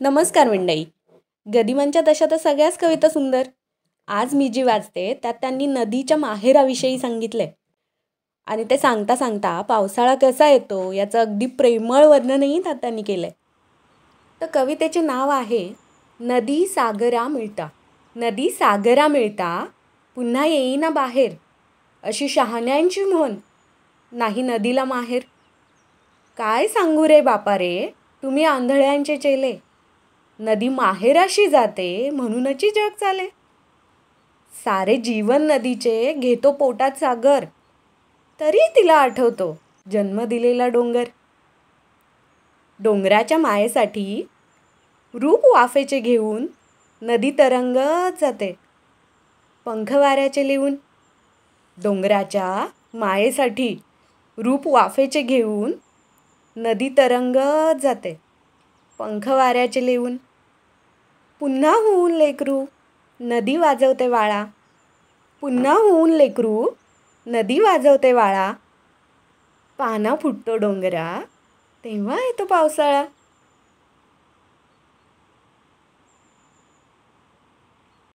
नमस्कार मंडई गदिमांच्या तशा तर सगळ्याच कविता सुंदर. आज मी जी वाचते त्यात त्यांनी नदीच्या माहेराविषयी सांगितलं. आहे आणि ते सांगता सांगता पावसाळा कसा येतो याचं अगदी प्रेमळ वर्णनही त्यात त्यांनी केलं आहे तर कवितेचे नाव आहे नदी सागरा मिळता. नदी सागरा मिळता पुन्हा येईना बाहेर. अशी शहाण्यांची म्हण नाही नदीला माहेर. काय सांगू रे बापा रे तुम्ही आंधळ्यांचे चेले. नदी माहेराशी जाते म्हणूनची जग चाले. सारे जीवन नदीचे घेतो पोटात सागर. तरी तिला आठवतो जन्म दिलेला डोंगर. डोंगराच्या मायेसाठी रूप वाफेचे घेऊन नदी तरंगत जाते. पंख वाऱ्याचे लिहून डोंगराच्या मायेसाठी रूप वाफेचे घेऊन नदी तरंगत जाते. पंख वाऱ्याचे लिहून पुन्हा होऊन लेकरू नदी वाजवते वाळा. पुन्हा होऊन लेकरू नदी वाजवते वाळा. पाना फुटतो डोंगरा तेव्हा येतो पावसाळा.